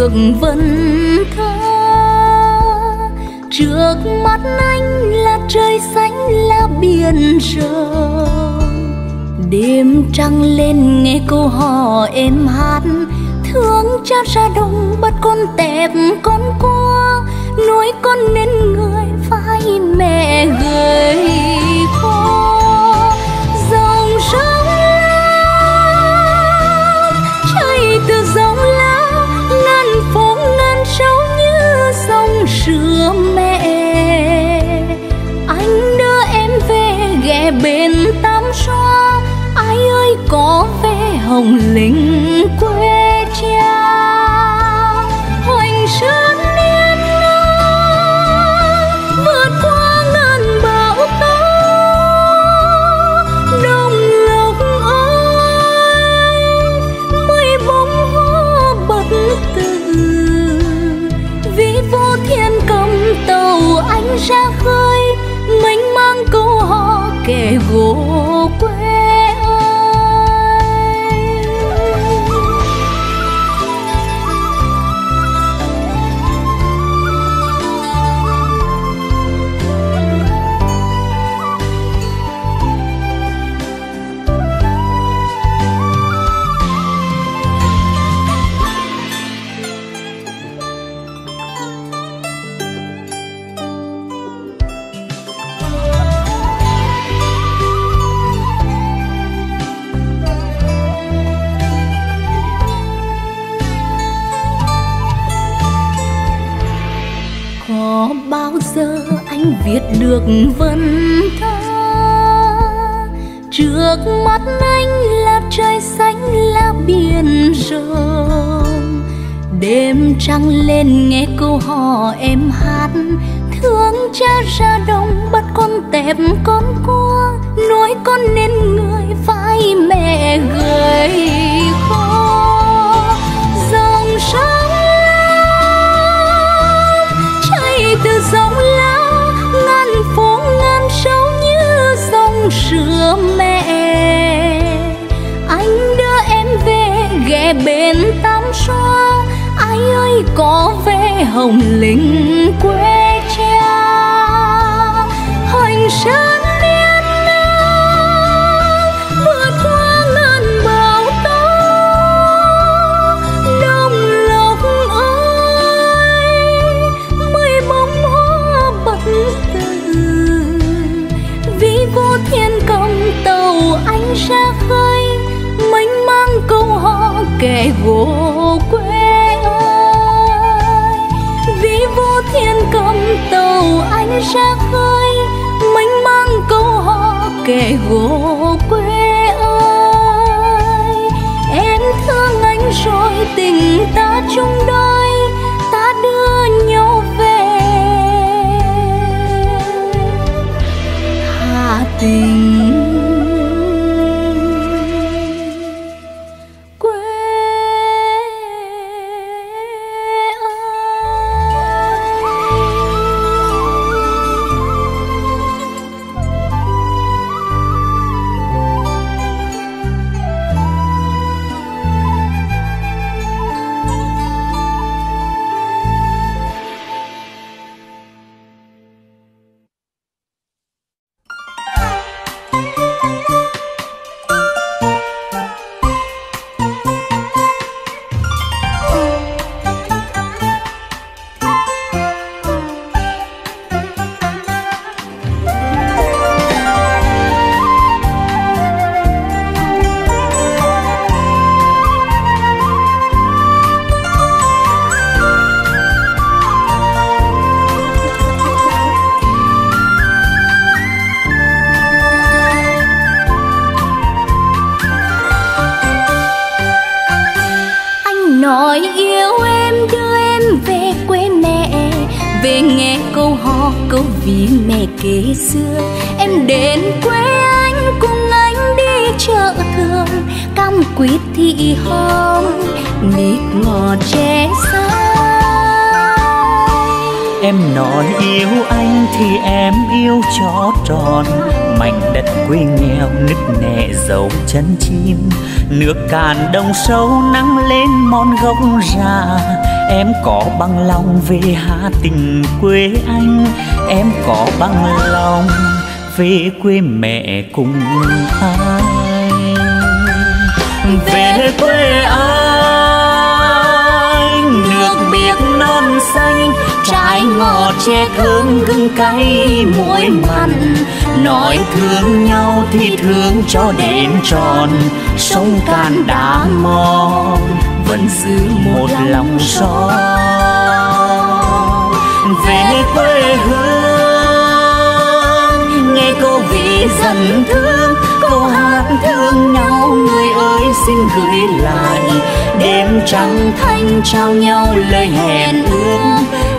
được vân thơ, trước mắt anh là trời xanh, là biển rộng. Đêm trăng lên nghe câu hò êm hát, thương cha ra đông bắt con tẹp con cua nuôi con nên người phải mẹ gửi linh quê cha, hoành sơn niên nắng vượt qua ngàn bão tố, đồng lộc ơi mây bông hoa bật từ, vì vô thiên cầm tàu anh ra khơi, mênh mang câu hò kẻ gỗ. Anh viết được vần thơ. Trước mắt anh là trời xanh, là biển rộng. Đêm trăng lên nghe câu hò em hát. Thương cha ra đồng bắt con tẹp con cua nuôi con nên người phải mẹ gầy khó dòng sông chảy từ dòng sữa mẹ. Anh đưa em về ghé bên tam xoa. Ai ơi, có về hồng linh quê cha. Hoành sơn ra khơi mênh mang câu hò kẻ gỗ. Quýt thị hôm mít ngọt che sai. Em nói yêu anh thì em yêu cho tròn, Mảnh đất quê nghèo nứt nẻ dấu chân chim. Nước cạn đông sâu nắng lên mòn gốc già Em có bằng lòng về hà tình quê anh. Em có bằng lòng về quê mẹ cùng anh về quê anh Nước biếc non xanh trái ngọt che thơm gừng cay muối mặn nói thương nhau thì thương cho đến tròn sông cạn đá mòn vẫn giữ một lòng son. Về quê hương nghe câu vị dần thương câu hát thương nhau người ơi xin gửi lại. Đêm trăng thanh trao nhau lời hẹn ước.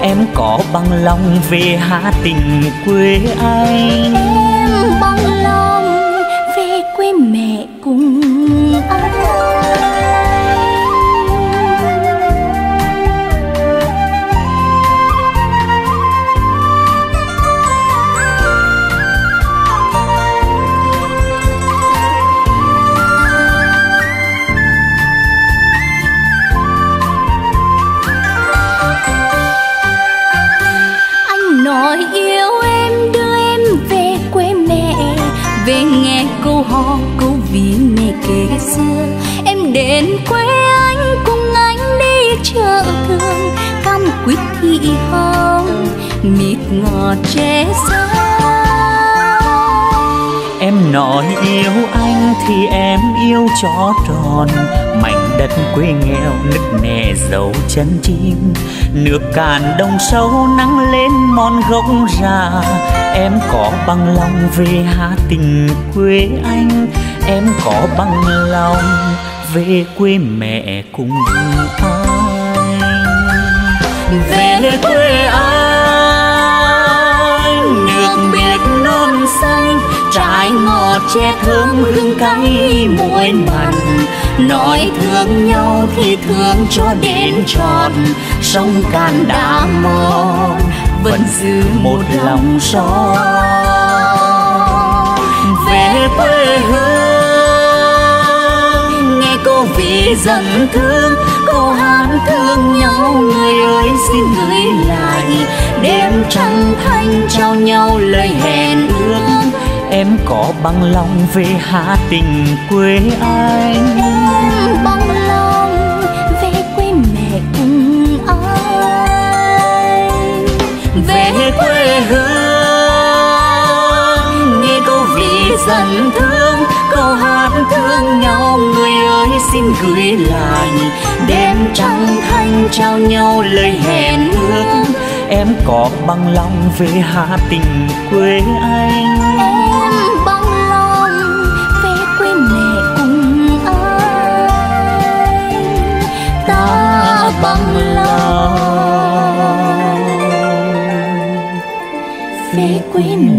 Em có bằng lòng về hạ tình quê anh. Em bằng lòng ngọt tre xanh Em nói yêu anh thì em yêu cho tròn. Mảnh đất quê nghèo nứt nẻ dấu chân chim. Nước cạn đông sâu nắng lên mòn gốc già Em có bằng lòng về hạ tình quê anh. Em có bằng lòng về quê mẹ cùng anh Về quê anh xanh trái ngọt che thơm hương cay, muối mặn. Nói thương nhau thì thương cho đến tròn. Sông cạn đã mòn, vẫn giữ một lòng son. Về quê hương Cô vì giận thương, cô hát thương nhau, người ơi, xin gửi lại. Đêm trăng thanh trao nhau lời hẹn ước. Em có bằng lòng về hà tình quê anh. Gửi lại. Đêm trăng thanh trao nhau lời hẹn ước. Em có bằng lòng về hà tình quê anh. Bằng lòng về quê mẹ.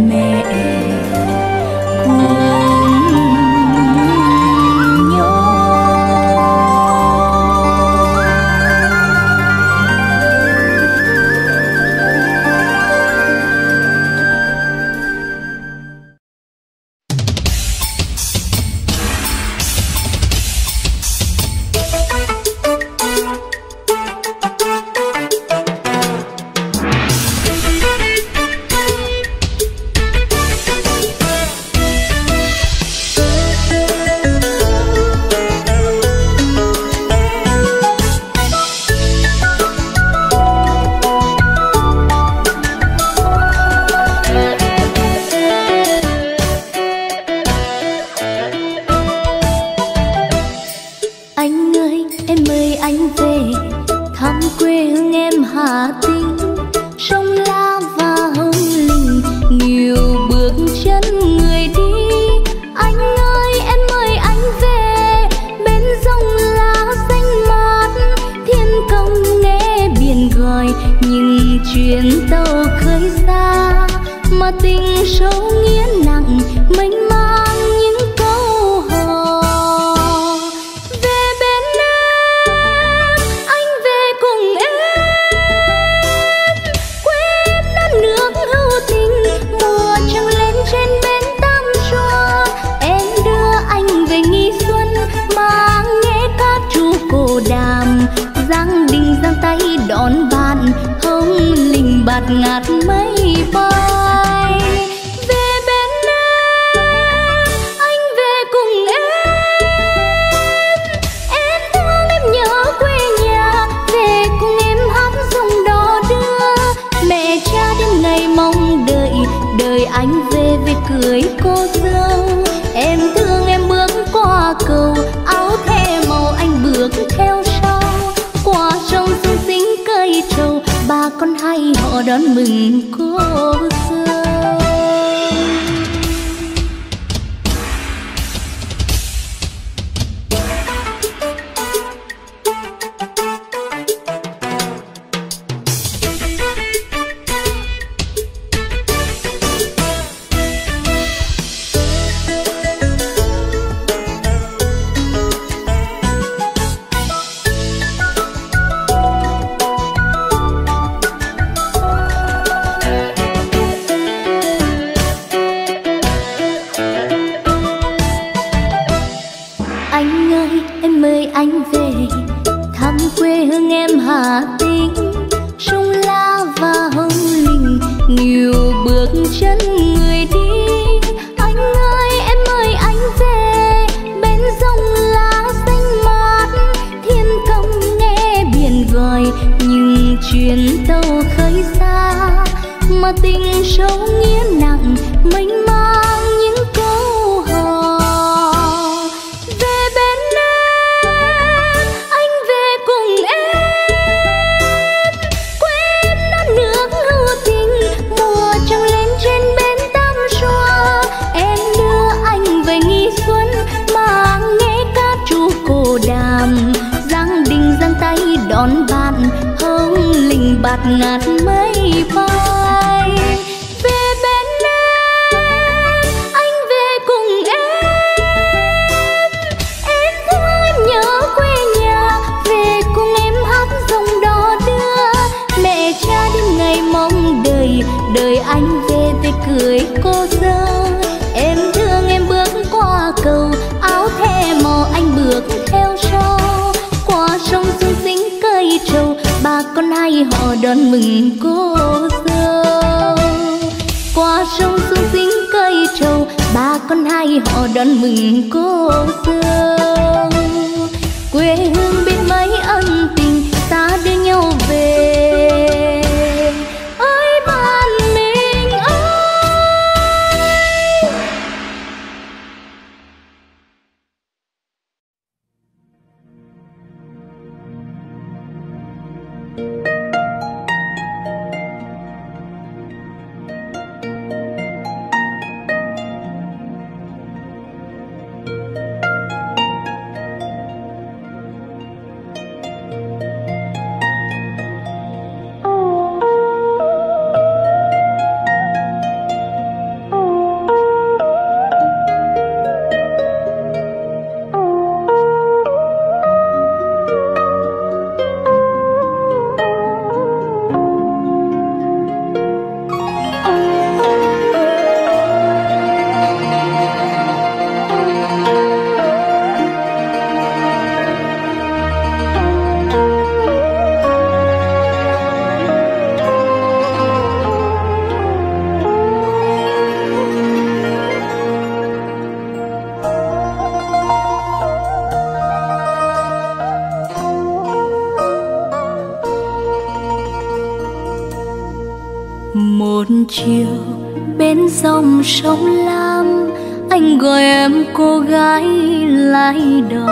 dòng sông lam, anh gọi em cô gái lái đò.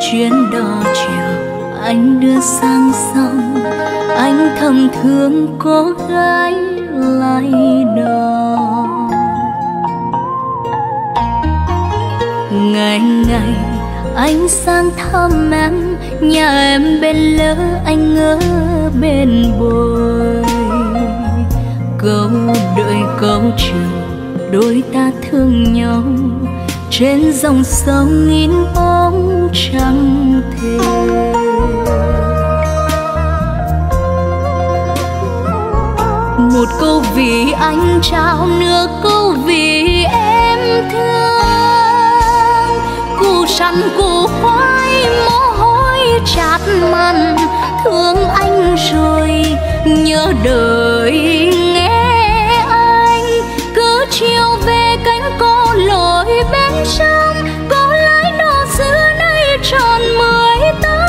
Chuyến đò chiều anh đưa sang sông, anh thầm thương cô gái lái đò. Ngày ngày anh sang thăm em, nhà em bên lỡ anh ở bên bồi. Câu đợi câu chờ đôi ta thương nhau trên dòng sông in bóng trăng thề một câu vì anh trao nửa câu vì em thương. Củ sắn, củ khoai, mồ hôi chát mặn thương anh rồi nhớ đời anh chiều về cánh cô lội bên sông có lái đò xưa nay tròn mười tám.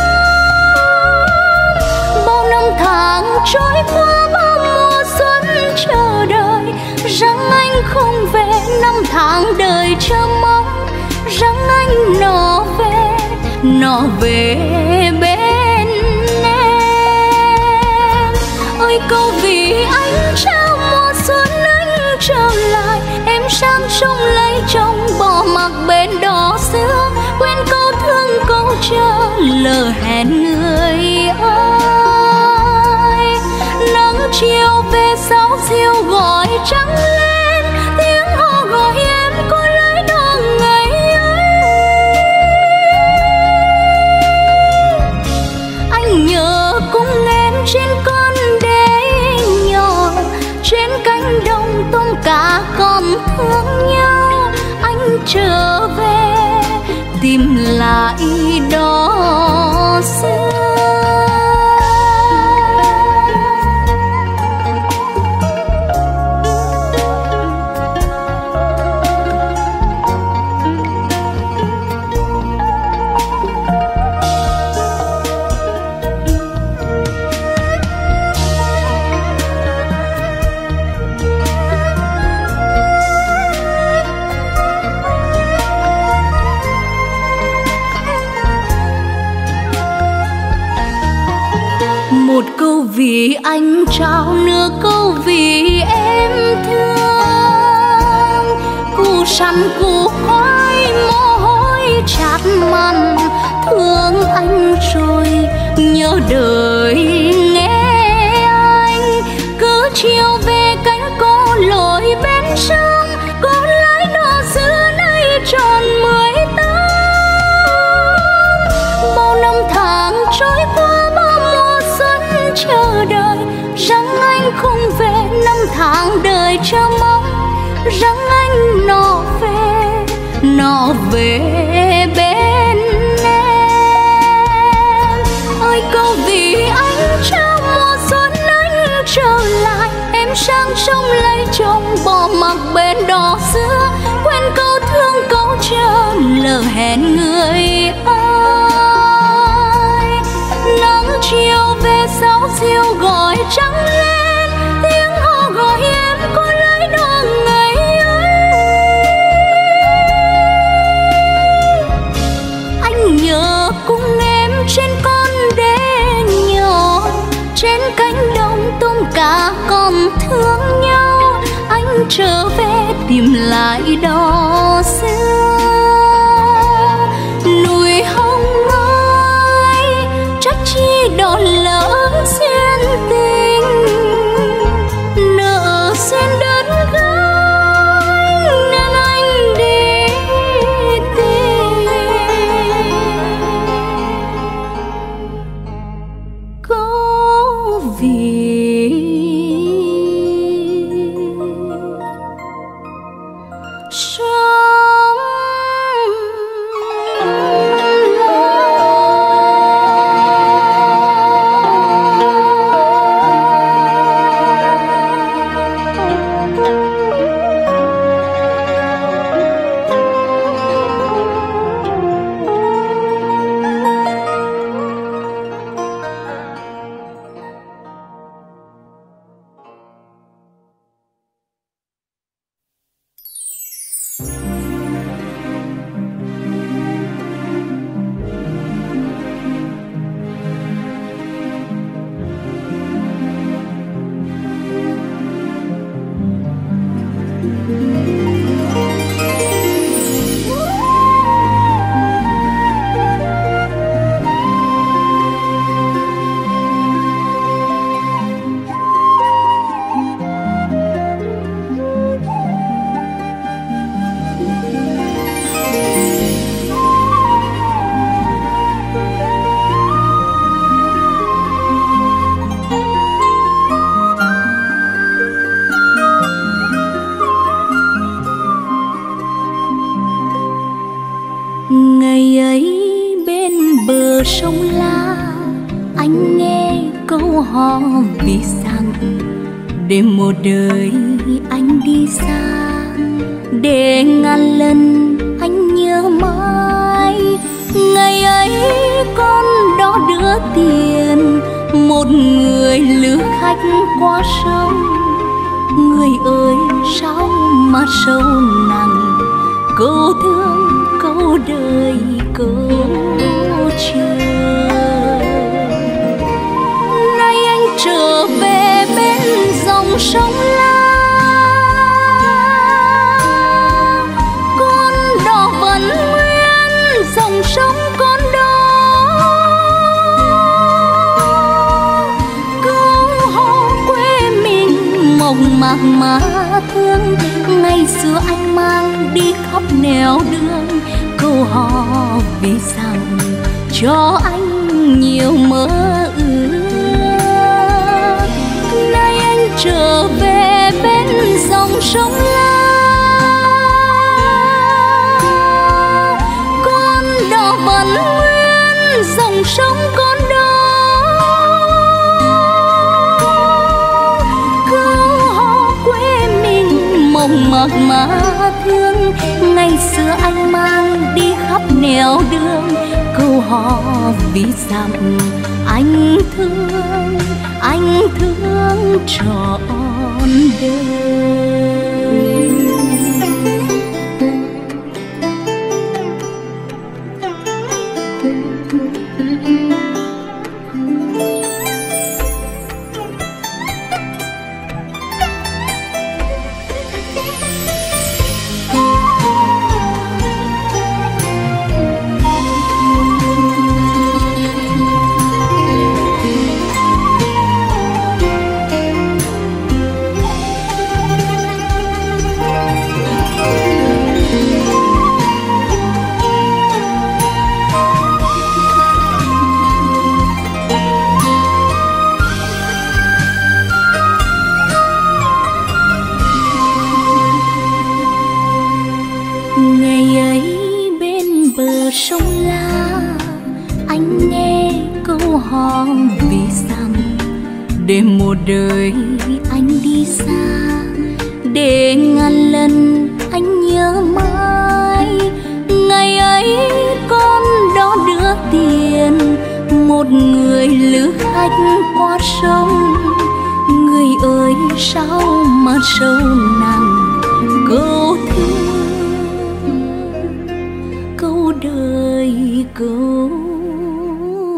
Bao năm tháng trôi qua, bao mùa xuân chờ đợi, rằng anh không về năm tháng đời chờ mong, rằng anh nó về nó về. Cánh cả tôm cá còn thương nhau. Anh trở về tìm lại đó. Trao nửa câu vì em thương. Củ săn củ khoai, mồ hôi chát mặn thương anh rồi, nhớ đời. Đời chờ mong rằng anh nó về nó về bên em. Ơi câu vì anh trao mùa xuân anh trở lại, em sang sông lấy chồng bỏ mặc bên đò xưa. Quên câu thương, câu chờ, lỡ hẹn người Cả con còn thương nhau anh trở về tìm lại đó ngày ấy bên bờ sông la, anh nghe câu hò vì rằng đêm một đời anh đi xa, để ngàn lần anh nhớ mãi. Ngày ấy con đó đưa tiền, một người lữ khách qua sông. Người ơi, sao mà sâu nặng, câu thương đời câu chờ nay anh trở về bên dòng sông la. Con đò vẫn nguyên dòng sông con đò, câu hò quê mình mộng mạc mà thương. Ngày xưa anh mang đi khắp nẻo đường câu hò vì rằng cho anh nhiều mơ ước. Nay anh trở về bên dòng sông la. Con đò vẫn nguyên dòng sông con đò. Câu hò quê mình mộng mạc mà thương ngày xưa anh mang đi khắp nẻo đường. Câu hò vì rằng anh thương anh thương trọn đời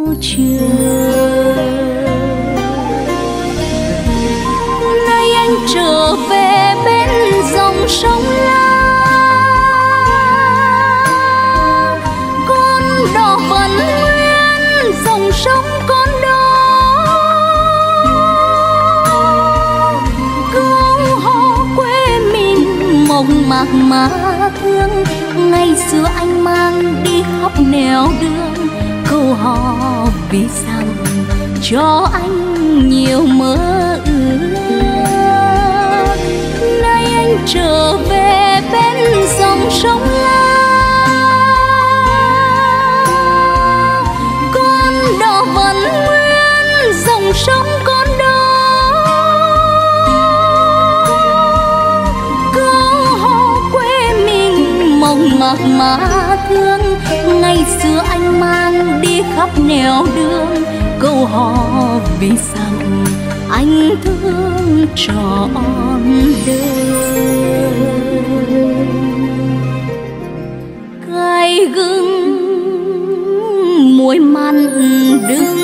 chờ nay anh trở về bên dòng sông la con đò vẫn nguyên, dòng sông con đó câu hò quê mình mộng mạc mà thương. Ngày xưa anh mang đi khắp nẻo đường câu hò, vì rằng cho anh nhiều mơ ước? Nay anh trở về bên dòng sông la. Con đò vẫn nguyên, dòng sông con đò. Câu hò quê mình mộng mạc mà thương, ngày xưa khắp nẻo đường, câu hò vì rằng anh thương trọn đời cay gừng, muối mặn đứng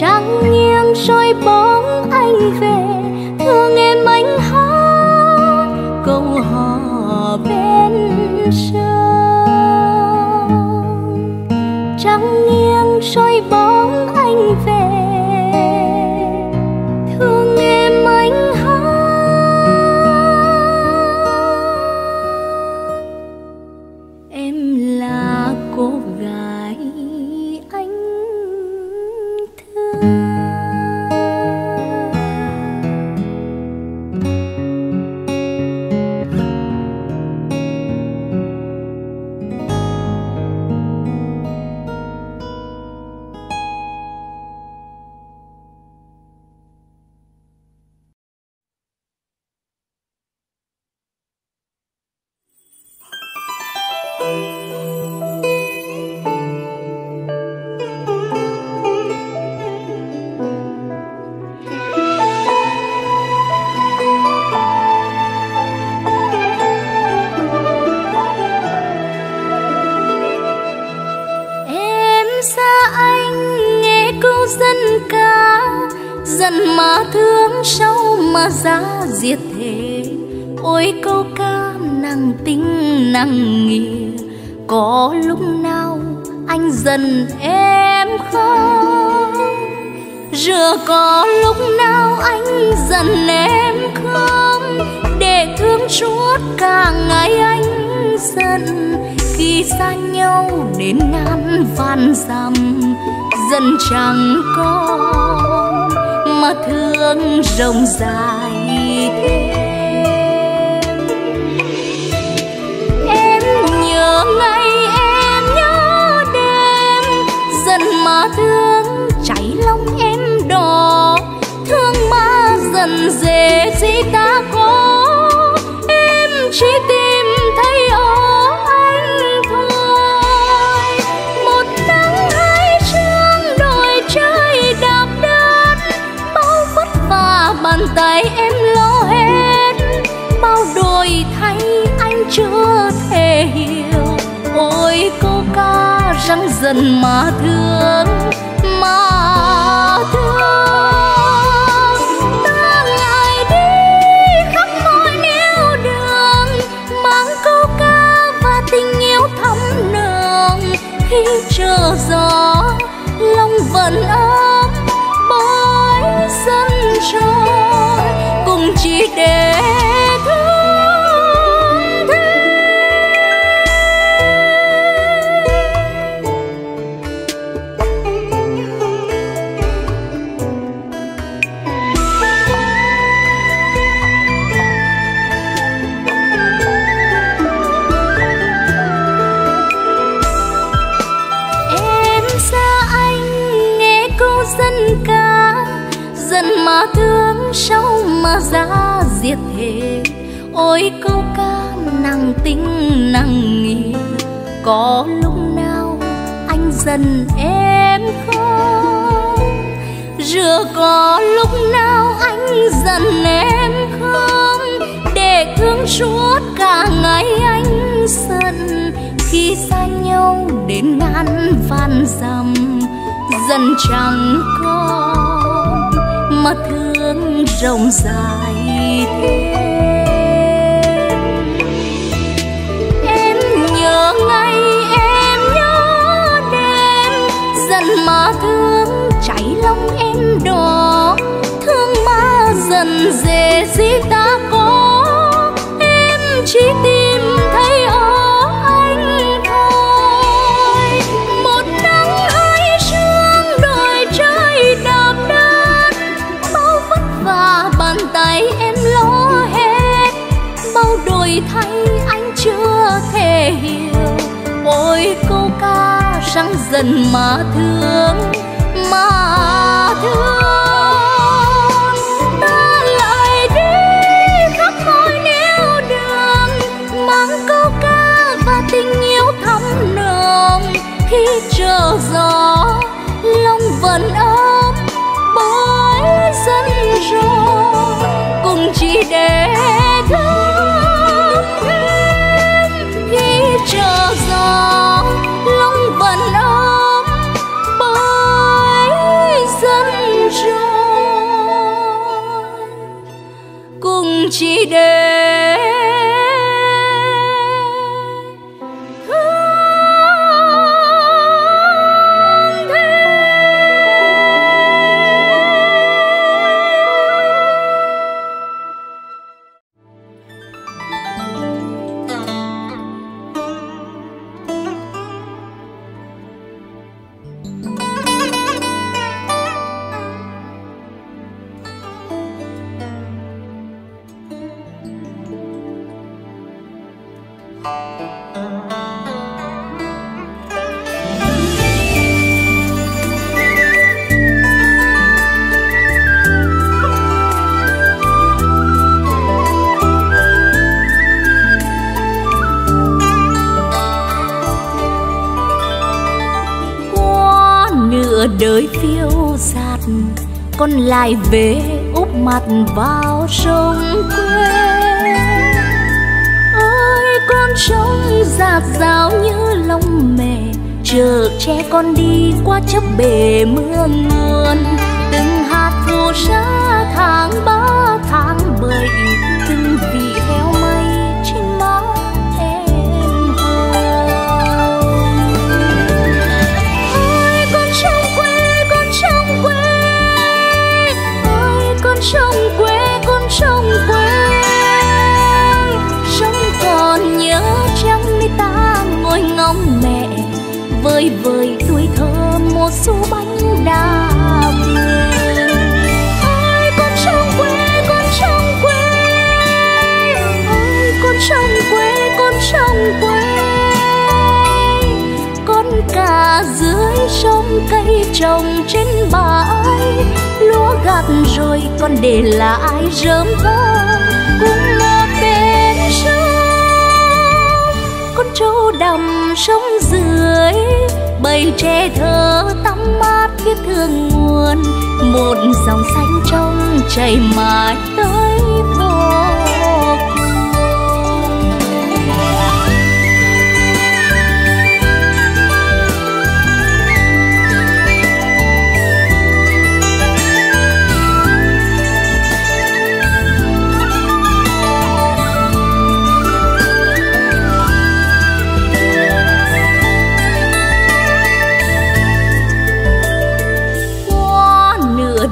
trăng có lúc nào anh dần em không? Rửa có lúc nào anh dần em không? Để thương suốt cả ngày anh giận. Khi xa nhau đến ngàn vạn dặm dần chẳng còn. Mà thương rộng dài mà thương chảy lòng em đỏ. Thương mà dần dề gì ta có, em chỉ tin trắng dần mà thương mà thương. Ta lại đi khắp mọi nẻo đường, mang câu ca và tình yêu thắm nồng khi chờ gió. lại về úp mặt vào sông quê. Ôi con sông giạt rào như lòng mẹ, chờ che con đi qua chấp bể mưa nguồn. Từng hạt phù sa tháng ba tháng trồng trên bãi lúa gặt rồi còn để lại rơm thơm cũng là bên sông, con trâu đầm sông dưới. Bầy tre thơ tắm mát biết thương nguồn. Một dòng xanh trong chảy mãi tới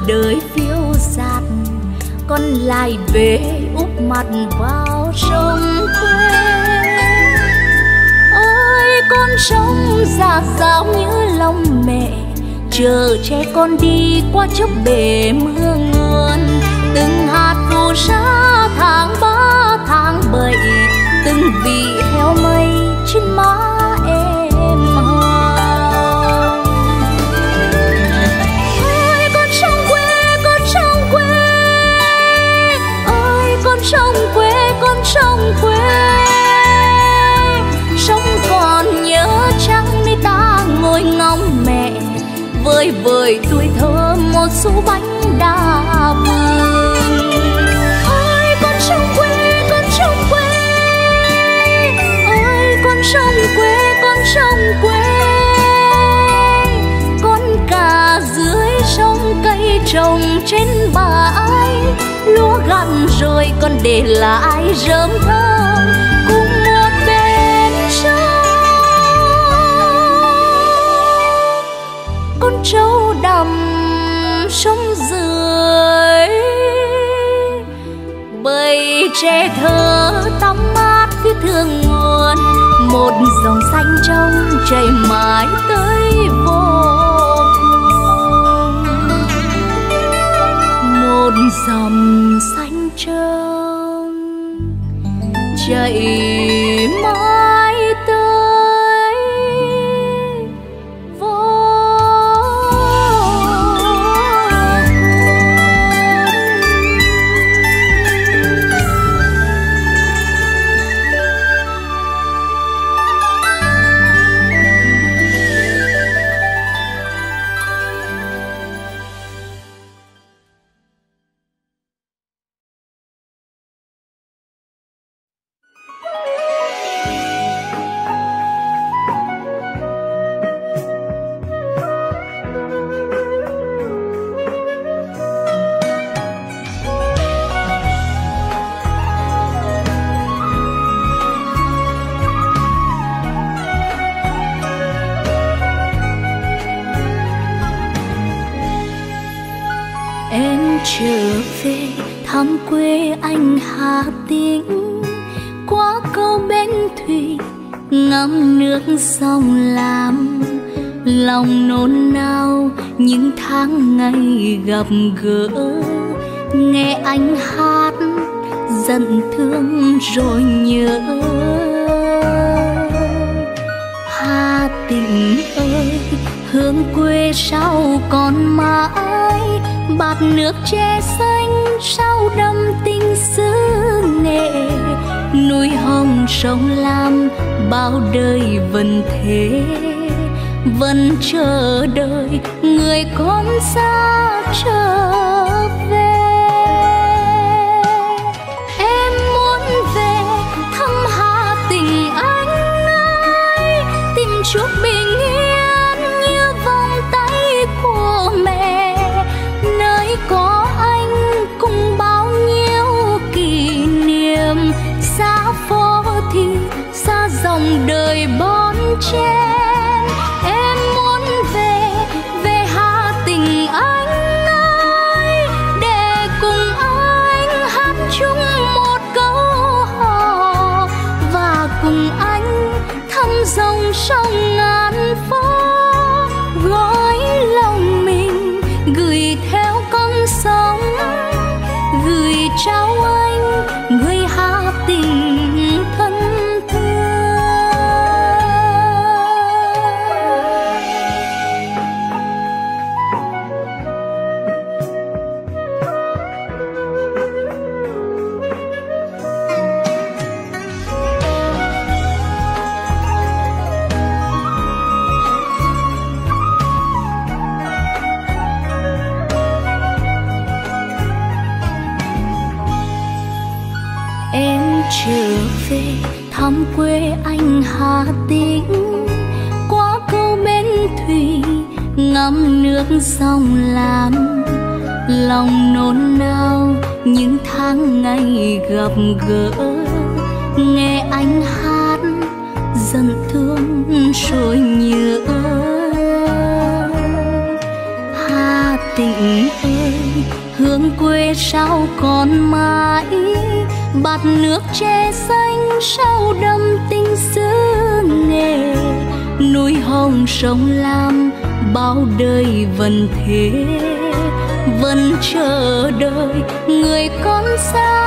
đời phiêu dạt con lại về úp mặt vào sông quê. Ơi con sông già dạo như lòng mẹ, chờ che con đi qua chốc bể mưa nguồn từng hạt phù sa tháng ba tháng bảy, từng vị heo mây trên má sông quê, con sông quê. Sông còn nhớ chăng nơi ta ngồi ngóng mẹ, vơi vơi tuổi thơ một số bánh đa vườn ơi con sông quê, con sông quê. Ơi con sông quê, con sông quê. Con cả dưới sông cây trồng trên bãi lúa gặt rồi còn để lại rơm thơm cùng một bên sông con trâu đầm sông dưới, bầy tre thơ tắm mát phía thượng nguồn, một dòng xanh trong chảy mãi tới vô một dòng xanh trong chạy gặp gỡ, nghe anh hát giận thương rồi nhớ. Hà tình ơi, hương quê sao còn mãi? Bạt nước tre xanh sao đậm tình xứ nghệ? Núi hồng sông lam bao đời vẫn thế? Vẫn chờ đợi. Người con xa trở ngắm nước sông Lam. Lòng nôn nao những tháng ngày gặp gỡ. Nghe anh hát dần thương rồi nhớ Hà Tĩnh ơi, hương quê sao còn mãi? Bạt nước che xanh sao đậm tình xứ nghề? Núi hồng sông lam bao đời vẫn thế vẫn chờ đợi người con xa.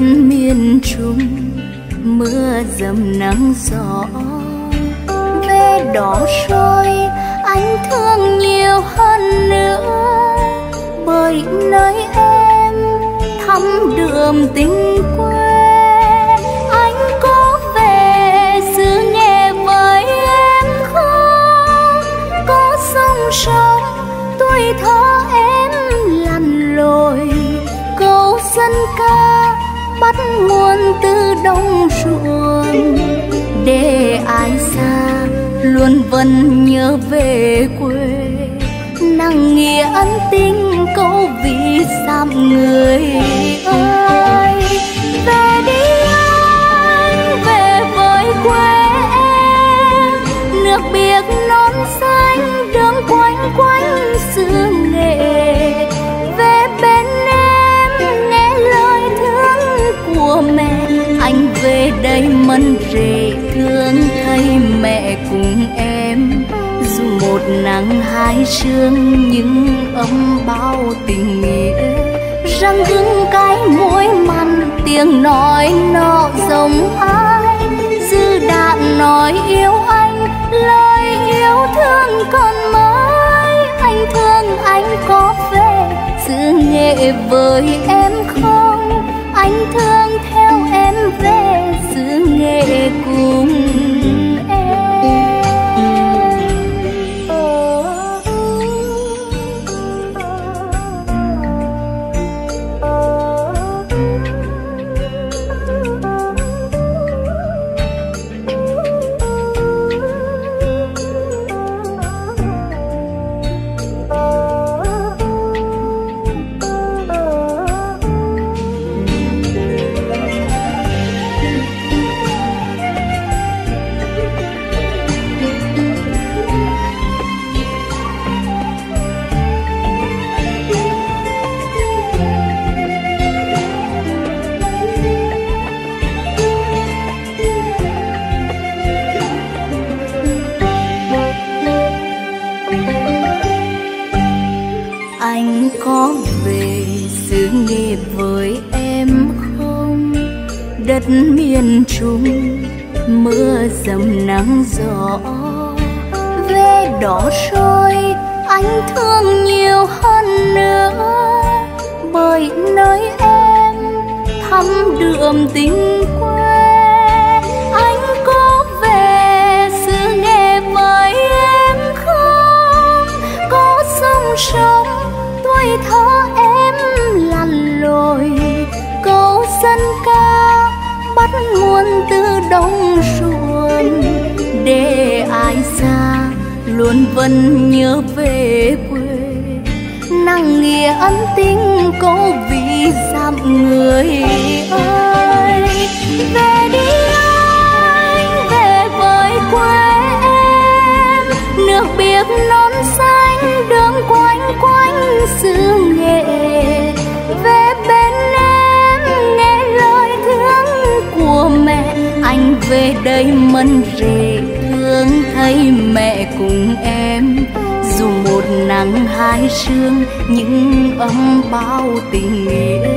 Miền trung, mưa dầm nắng gió. Về đỏ rồi anh thương nhiều hơn nữa. Bởi nơi em thăm đường tình quê. Anh có về xứ nghệ với em không? Có sông sông, tuổi thơ em lặn lội. Câu dân ca bắt nguồn từ đông ruộng để ai xa luôn vẫn nhớ về quê. Nặng nghĩa ân tình câu vì sao người ơi. Mân rể thương thay mẹ cùng em. Dù một nắng hai sương nhưng ấm bao tình nghĩa. Răng gương cái mũi mặn, tiếng nói nọ giống ai? Dư đạn nói yêu anh, lời yêu thương còn mãi. Anh thương anh có về giữ nghệ với em không? Anh thương theo em về xứ nghệ cùng em luôn vẫn nhớ về quê. Nặng nghĩa ân tình cố vì dặm người ơi về đi anh về với quê em. Nước biếc non xanh đường quanh quanh xứ nghệ. Về bên em, nghe lời thương của mẹ, anh về đây mân rể thương thấy mẹ cùng em. Dù một nắng hai sương nhưng ấm bao tình nghĩa.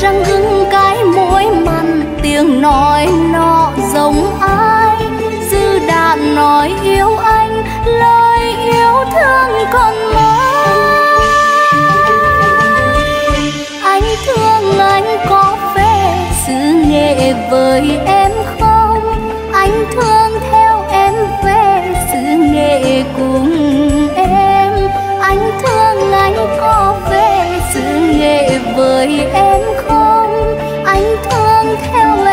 Răng gừng cái môi mặn, tiếng nói nọ giống ai? Dư đạn nói yêu anh, lời yêu thương còn mãi anh thương anh có về xứ nghệ với em không? Anh thương nghệ cùng em. Anh thương anh có về sự nghệ với em không? Anh thương theo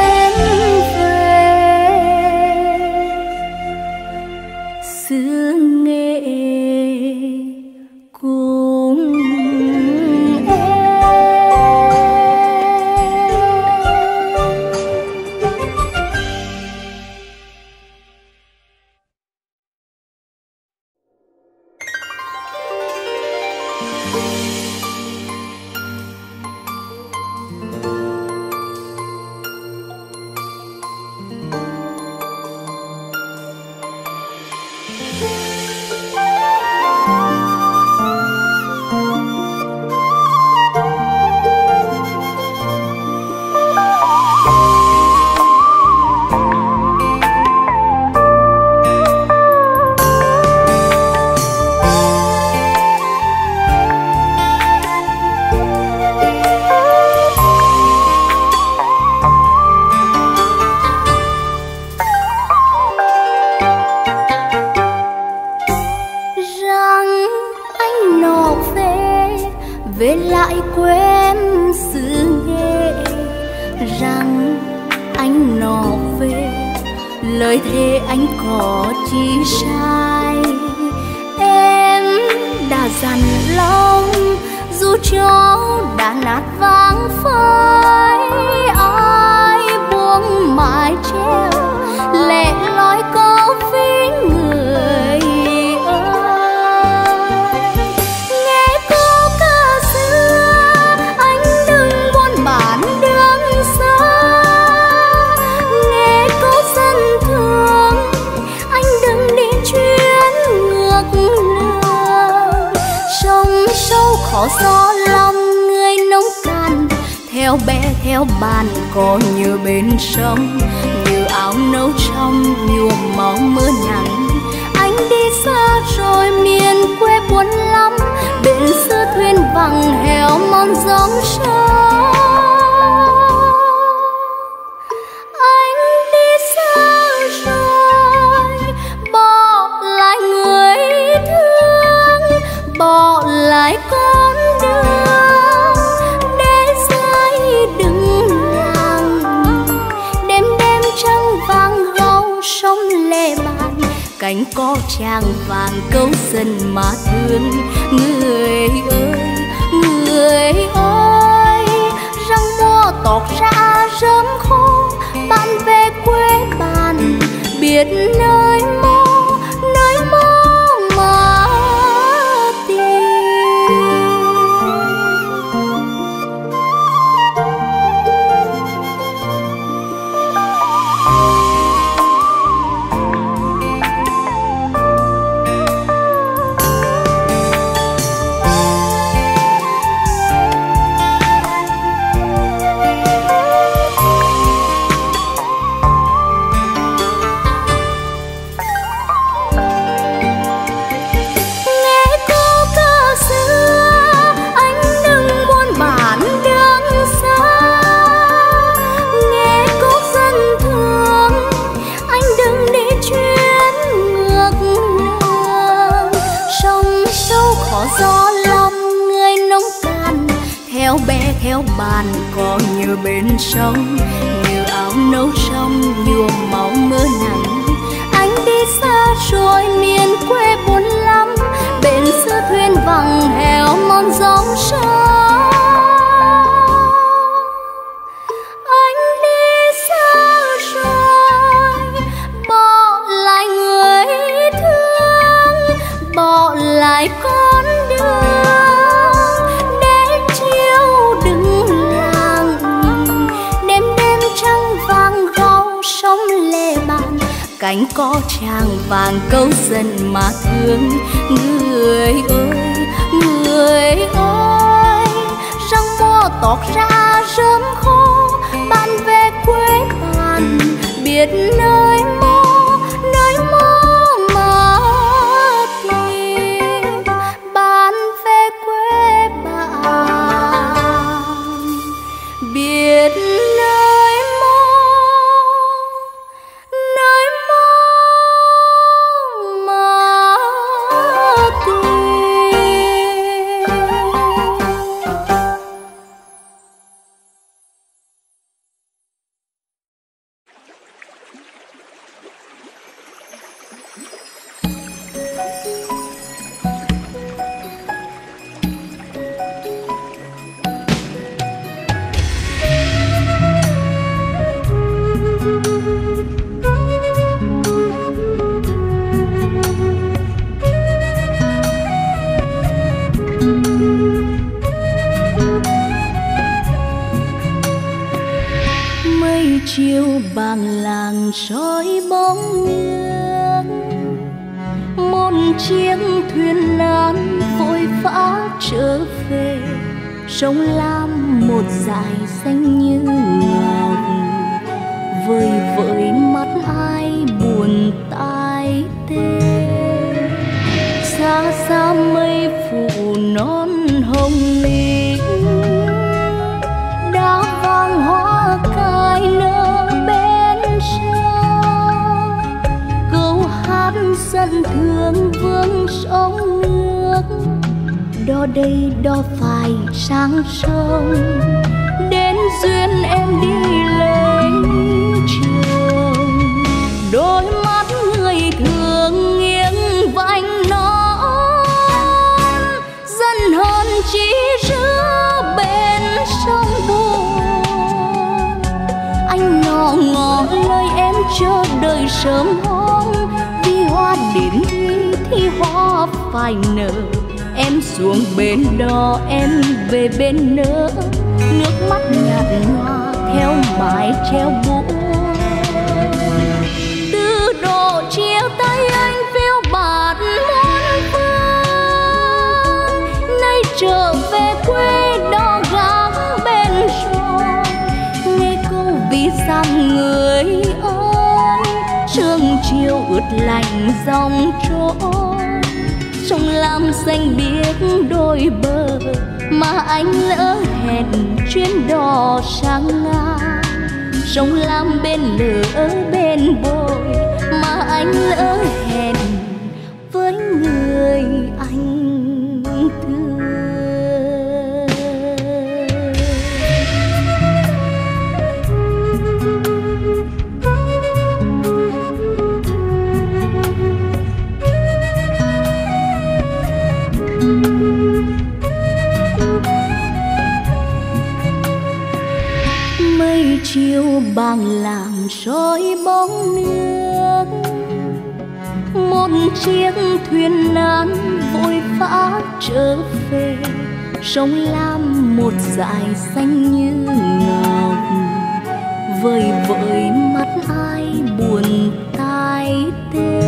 theo bàn có như bên sông như áo nâu trong nhuộm máu mưa nắng. Anh đi xa rồi miền quê buồn lắm, bên xưa thuyền vắng heo mòn gióng sông có vàng câu dân mà thương. Người ơi người ơi, răng mua tọt ra sớm khô, bạn về quê bạn biết nơi bên sông như áo nâu trong nhuộm máu mưa nắng anh đi xa rồi miền quê vàng câu dần mà thương. Người ơi người ơi, răng mo tọt ra sớm khô, bạn về quê bạn, biết nơi mơ làm soi bóng nước. Một chiếc thuyền nan vội vã trở về, sông lam một dải xanh như ngọc. Vời vợi mắt ai buồn tai tê.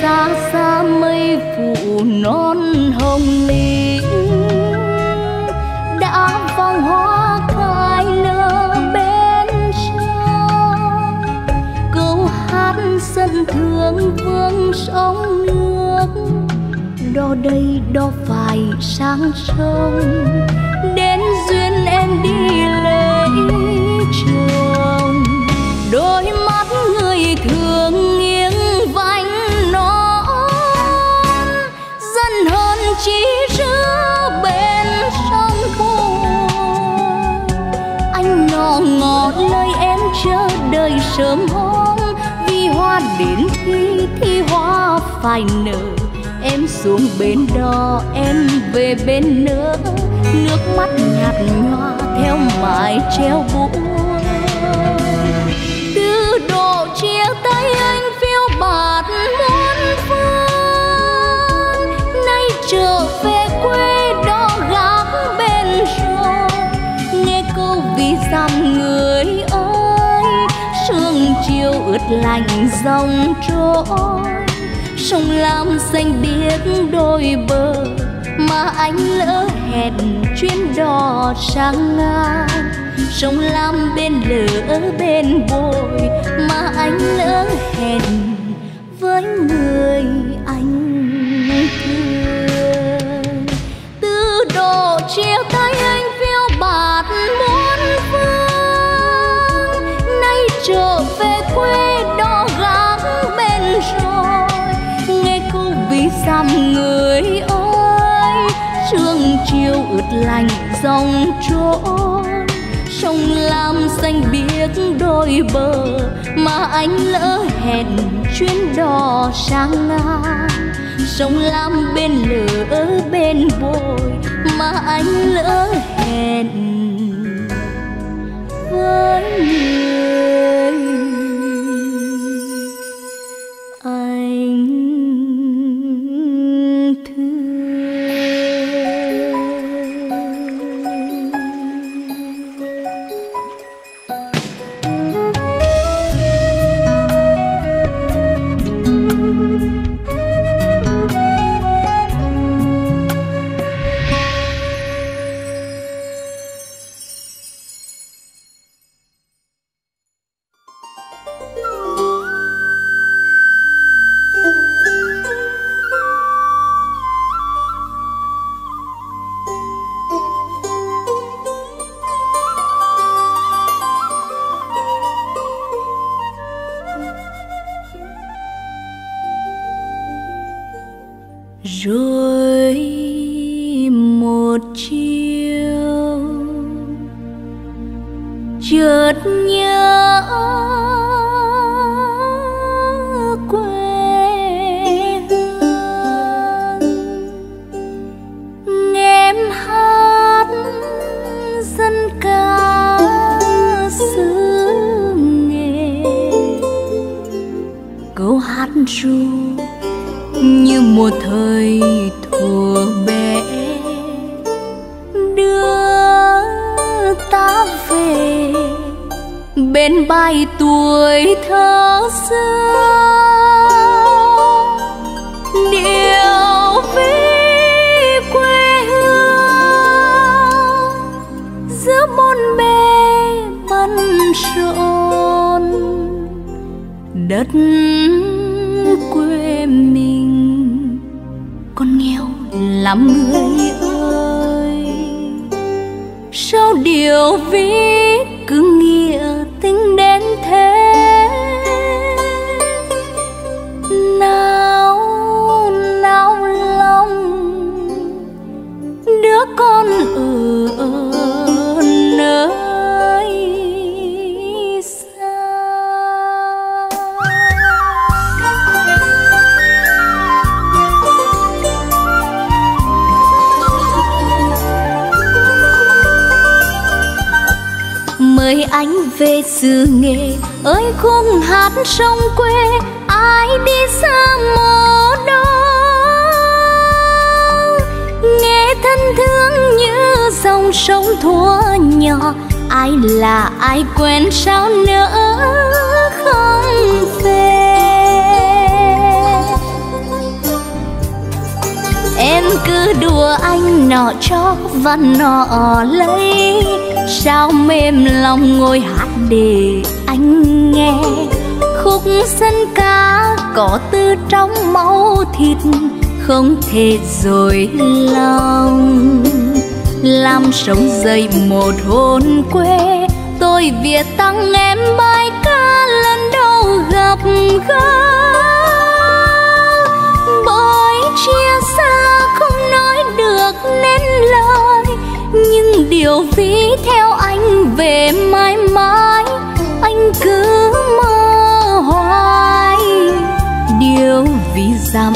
Xa xa mây phủ non hồng lĩnh, đã vang hoa dân thương vương sông nước. Đo đây đo phải sang sông đến duyên em đi lấy chồng đôi mắt người thường nghiêng vánh non dần hơn chỉ rứa bên sông buồn anh nọ ngỏ lời em chờ đợi sớm hoa đến khi thì hoa phải nở. Em xuống bên đó em về bên nữa nước mắt nhạt nhòa theo mái treo buông lạnh dòng trôi. Sông lam xanh biếc đôi bờ, mà anh lỡ hẹn chuyến đò sang ngang. Sông lam bên lửa bên bồi, mà anh lỡ hẹn lành dòng trôi sông lam xanh biếc đôi bờ mà anh lỡ hẹn chuyến đò sang ngang. Sông lam bên lửa bên bồi mà anh lỡ hẹn với người nọ lấy, sao mềm lòng ngồi hát để anh nghe. Khúc sân ca có tư trong máu thịt, không thể dối lòng. Làm sống dậy một hồn quê, tôi việt tặng em bài ca lần đầu gặp gỡ. Nhưng điều ví theo anh về mãi mãi, anh cứ mơ hoài. Điều vì dặm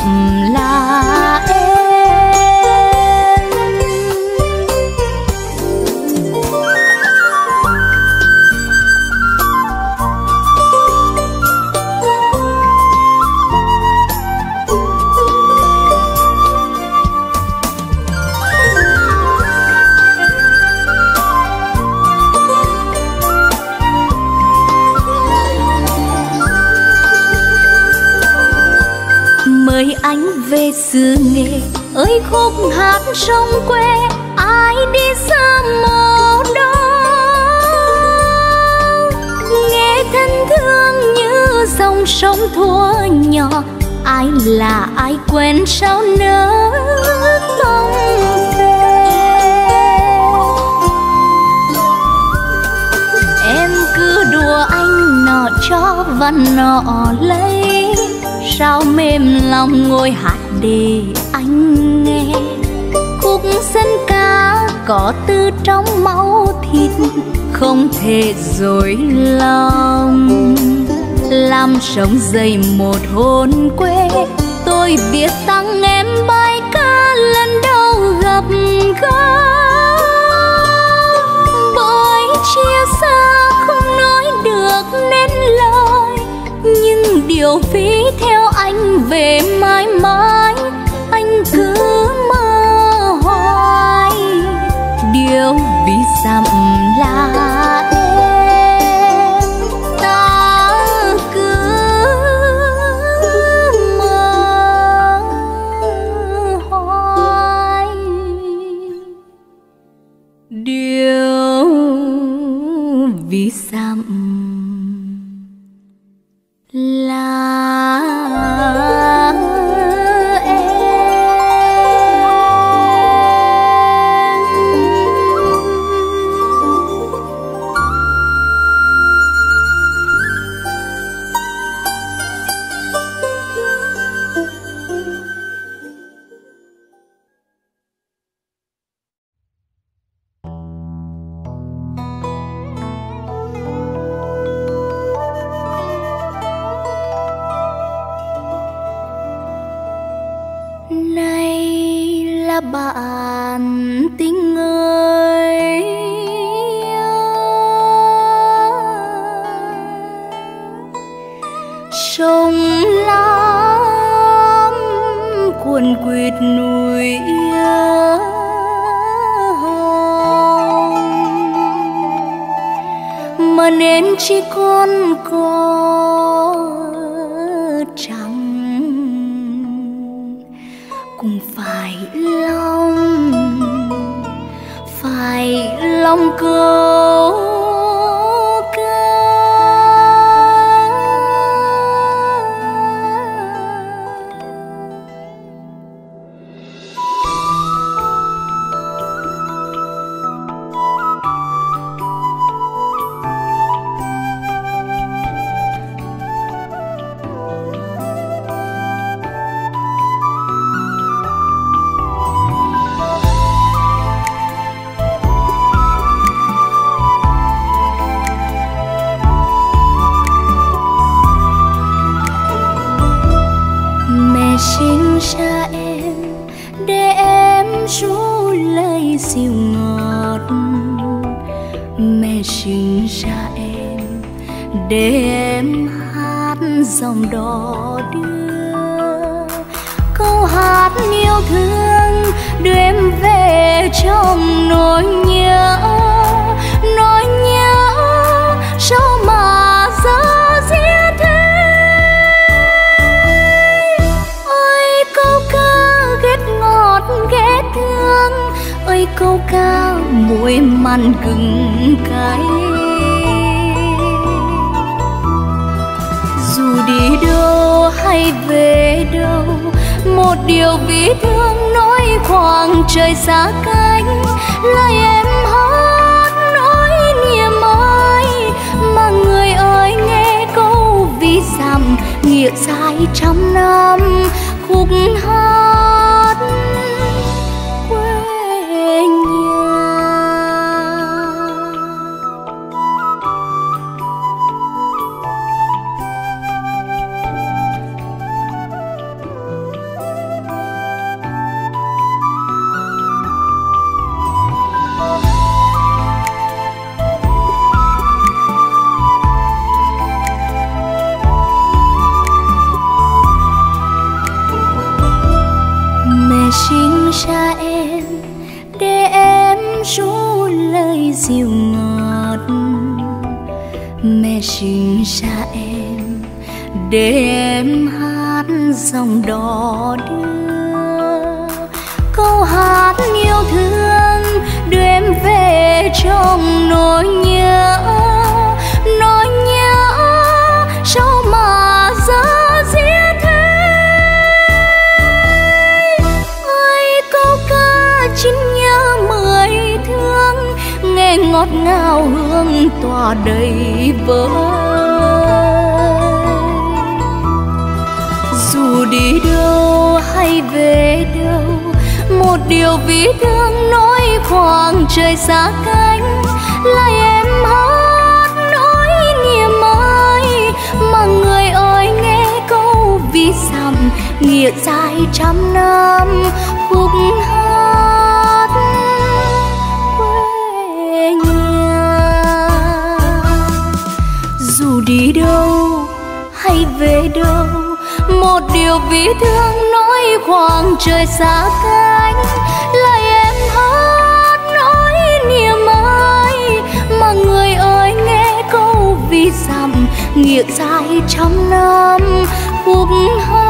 không thể dối lòng. Làm sống dậy một hồn quê, tôi viết tặng em bài ca lần đầu gặp gỡ. Bởi chia xa không nói được nên lời, nhưng điều ví theo anh về mãi mãi. Lòng cầu. biệt dài trăm năm, khúc hát quê nhà. Dù đi đâu hay về đâu, một điều vĩ thương nói khoảng trời xa cách. Lời em hát nói niềm ai, mà người ơi nghe câu vì dặm, nghĩa dài trăm năm, khúc hát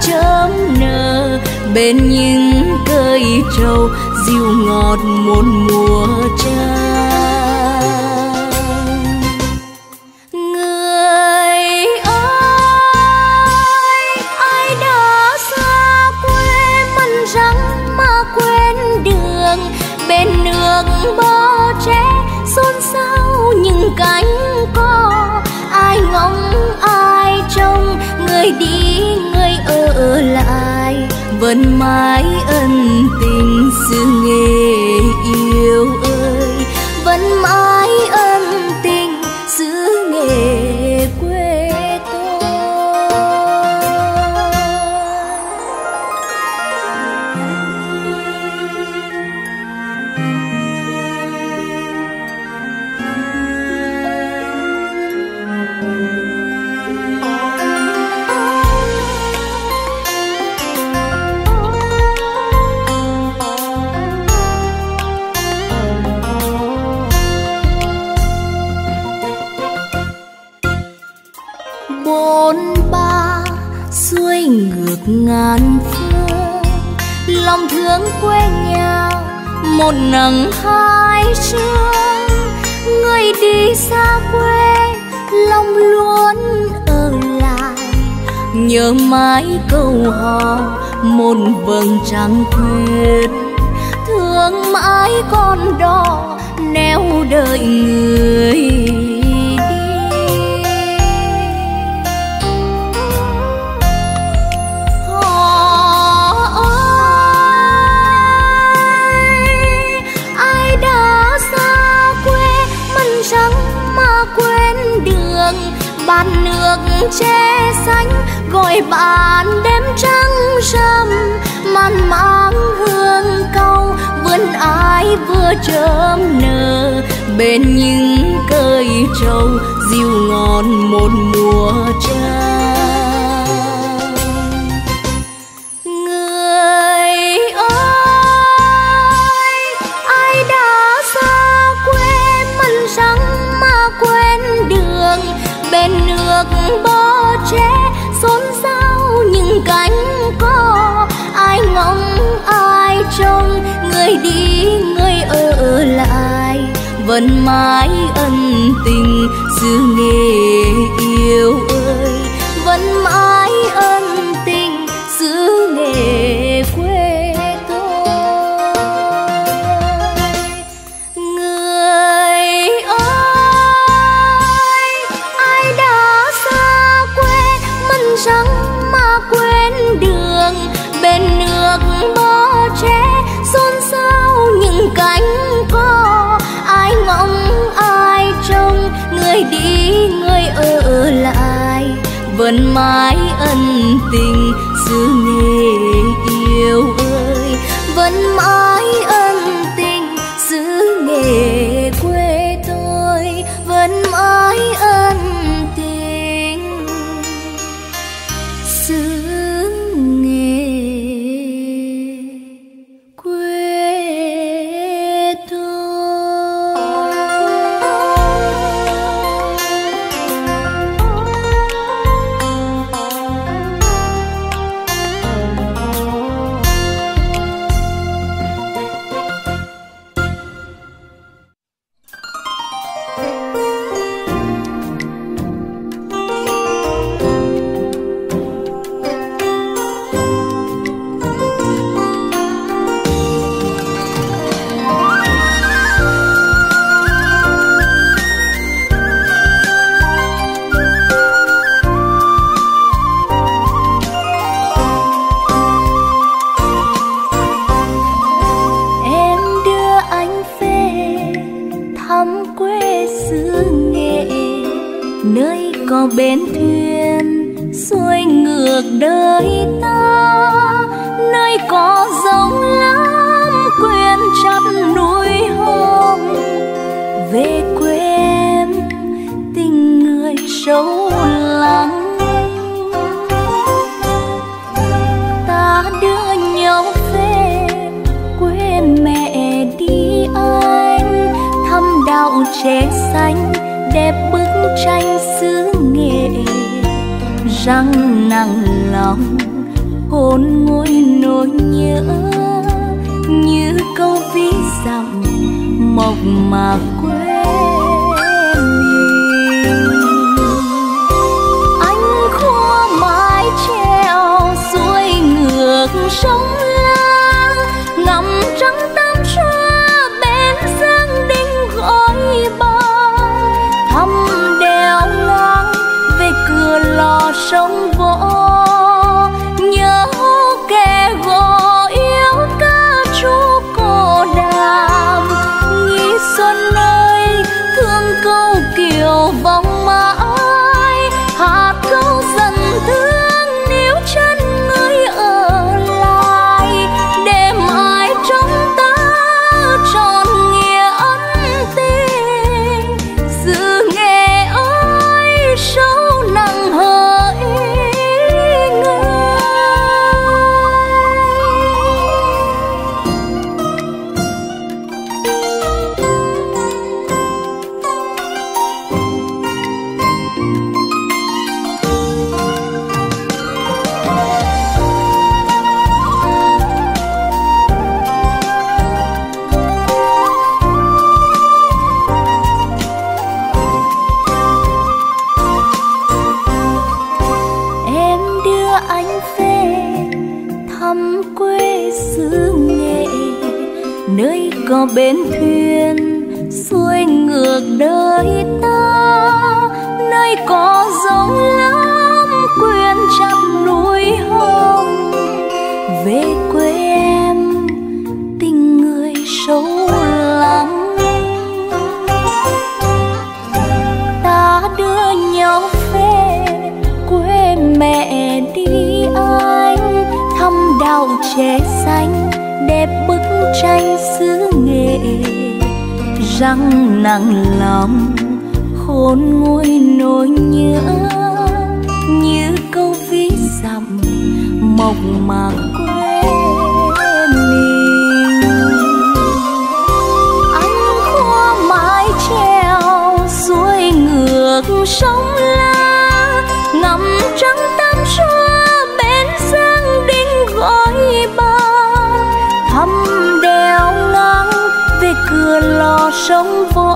chớm nở bên những cây trầu dịu ngọt một mùa trăng. my một nắng hai sương. Người đi xa quê, lòng luôn ở lại. Nhớ mãi câu hò, một vầng trăng khuyết thương mãi con đò, neo đợi người. Bàn nước che xanh, gọi bạn đêm trắng râm man mang hương câu vườn ai vừa chớm nở. Bên những cây trầu dịu ngon một mùa trăng vẫn mãi ân tình xưa nghề mãi ân tình. Quê xứ nghệ, nơi có bến thuyền xuôi ngược đời ta, nơi có giống lắm quyền chặt núi hồng. Về quê em, tình người sâu lắng. Tre xanh, đẹp bức tranh xứ nghệ. Răng nặng lòng, hôn ngôi nỗi nhớ. Như câu ví dặm, mộc mà quê mình. Anh khua mái treo, xuôi ngược sông răng nặng lòng khôn nguôi nỗi nhớ. Như câu ví dặm mộc mạc sống vô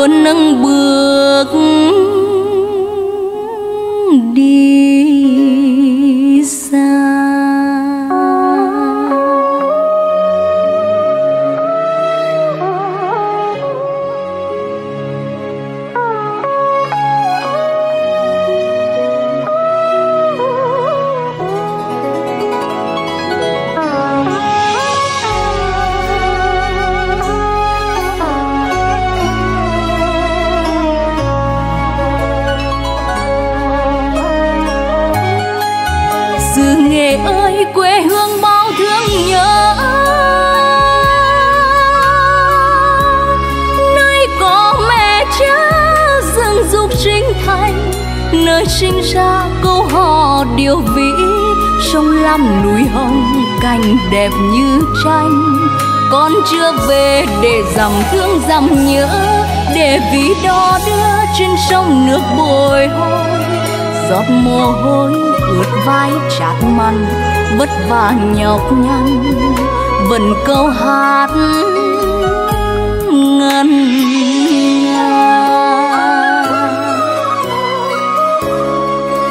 luôn nâng bước dằm thương dằm nhớ, để ví đo đưa trên sông nước bồi hồi. Giọt mồ hôi ướt vai chát mặn vất vả nhọc nhằn vần câu hát ngân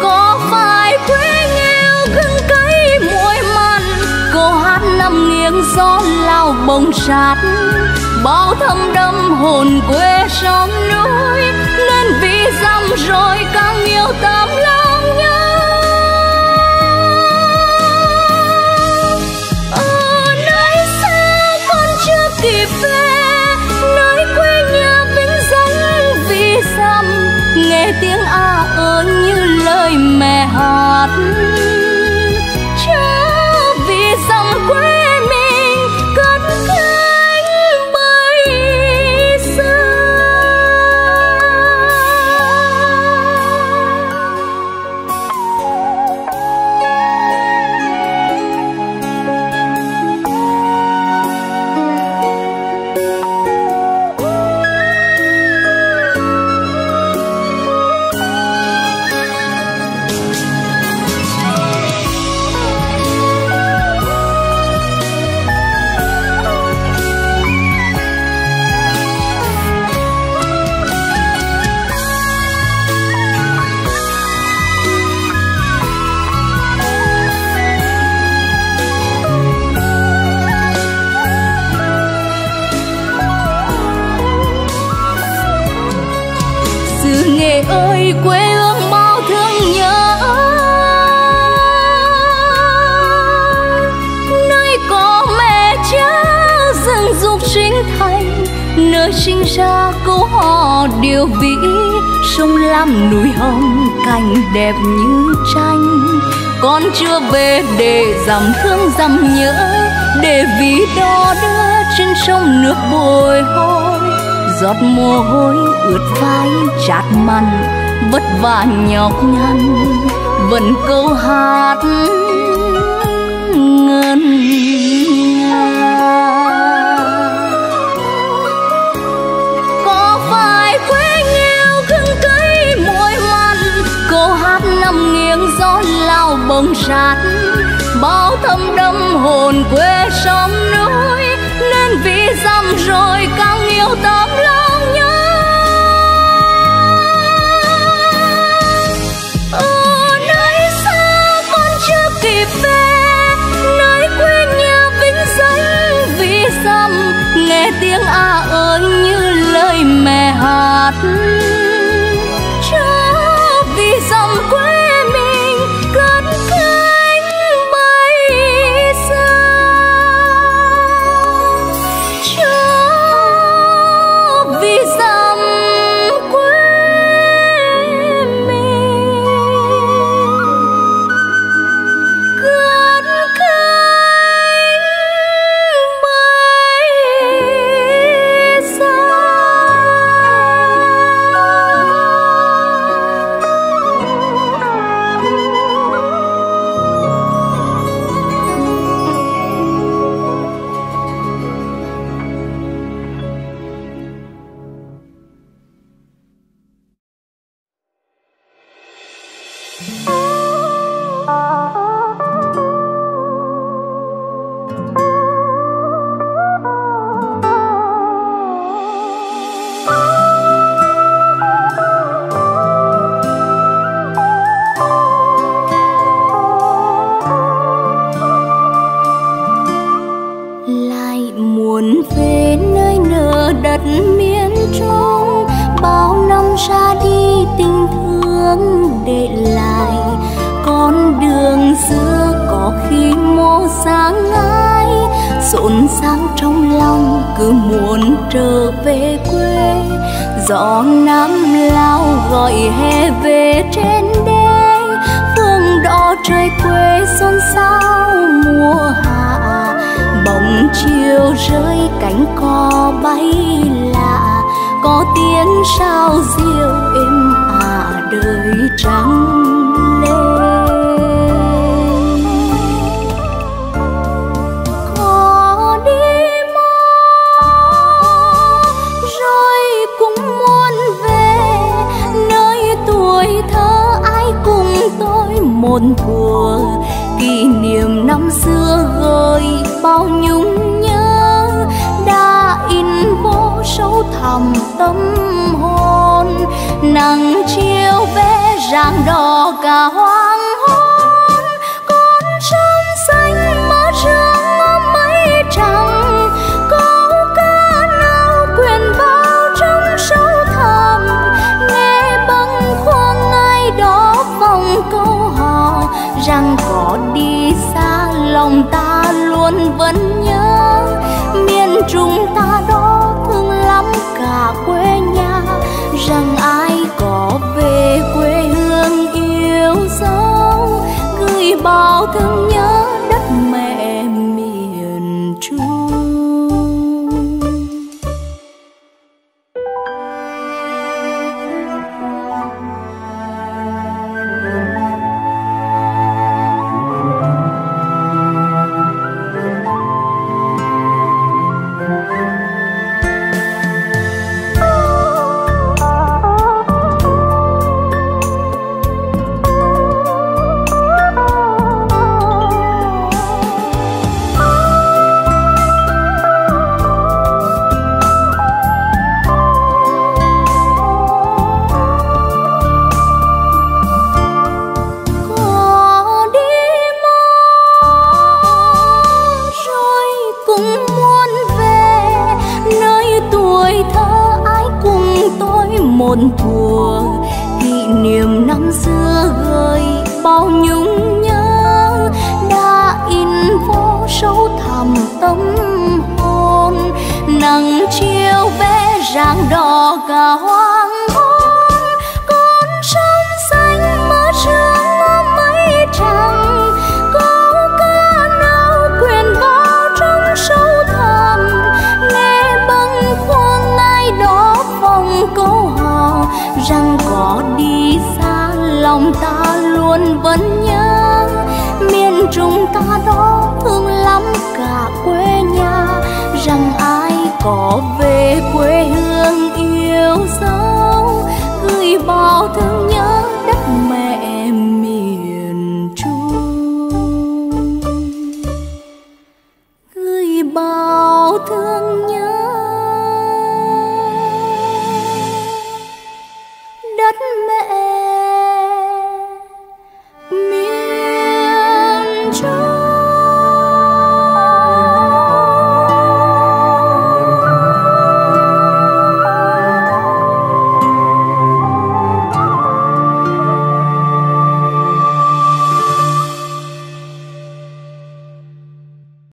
có phải quê nghèo gừng cây muối mặn câu hát nằm nghiêng gió lao bông sát bao thâm đâm hồn quê sông núi, nên vì dăm rồi càng yêu tấm lòng nhớ ở nơi xa con chưa kịp về, nơi quê nhà vĩnh danh vì dăm nghe tiếng a ơi như lời mẹ hát. Nơi sinh ra câu hò điều vĩ sông lam núi hồng cảnh đẹp như tranh. Con chưa về để dằm thương dằm nhớ, để vì đó đưa trên sông nước bồi hồi. Giọt mồ hôi ướt vai chát mặn vất vả nhọc nhằn, vẫn câu hát ngân. Bao bồng sát, bao thâm đâm hồn quê sông núi, nên vì dăm rồi càng yêu tấm lòng nhớ. Ô nơi xa vẫn chưa kịp về, nơi quê nhà vinh danh vì dăm nghe tiếng a à ơi như lời mẹ hát. Vẽ rạng đỏ cả hoa.